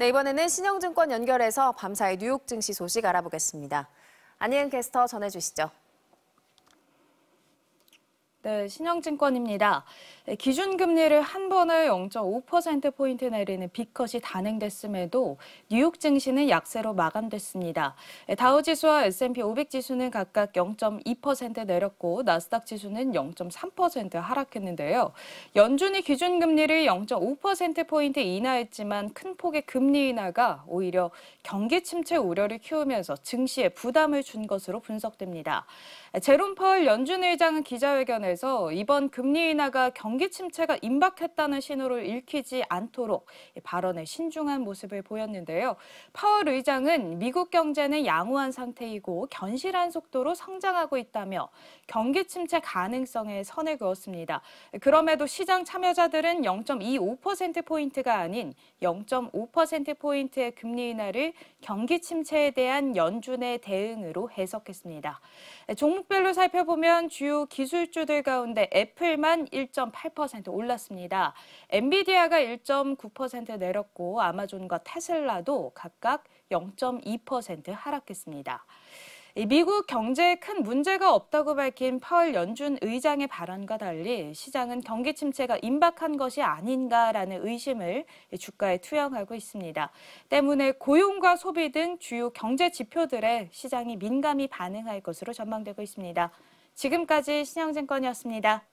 네, 이번에는 신영증권 연결해서 밤사이 뉴욕 증시 소식 알아보겠습니다. 안희은 캐스터 전해주시죠. 네, 신영증권입니다. 네, 기준금리를 한 번에 0.5%포인트 내리는 빅컷이 단행됐음에도 뉴욕 증시는 약세로 마감됐습니다. 네, 다우지수와 S&P 500지수는 각각 0.2% 내렸고 나스닥 지수는 0.3% 하락했는데요. 연준이 기준금리를 0.5%포인트 인하했지만 큰 폭의 금리 인하가 오히려 경기 침체 우려를 키우면서 증시에 부담을 준 것으로 분석됩니다. 제롬 파월 연준 의장은 기자회견에 서 이번 금리 인하가 경기 침체가 임박했다는 신호를 읽히지 않도록 발언에 신중한 모습을 보였는데요. 파월 의장은 미국 경제는 양호한 상태이고 견실한 속도로 성장하고 있다며 경기 침체 가능성에 선을 그었습니다. 그럼에도 시장 참여자들은 0.25%포인트가 아닌 0.5%포인트의 금리 인하를 경기 침체에 대한 연준의 대응으로 해석했습니다. 종목별로 살펴보면 주요 기술주 들 가운데 애플만 1.8% 올랐습니다. 엔비디아가 1.9% 내렸고 아마존과 테슬라도 각각 0.2% 하락했습니다. 미국 경제에 큰 문제가 없다고 밝힌 파월 연준 의장의 발언과 달리 시장은 경기 침체가 임박한 것이 아닌가라는 의심을 주가에 투영하고 있습니다. 때문에 고용과 소비 등 주요 경제 지표들에 시장이 민감히 반응할 것으로 전망되고 있습니다. 지금까지 신영증권이었습니다.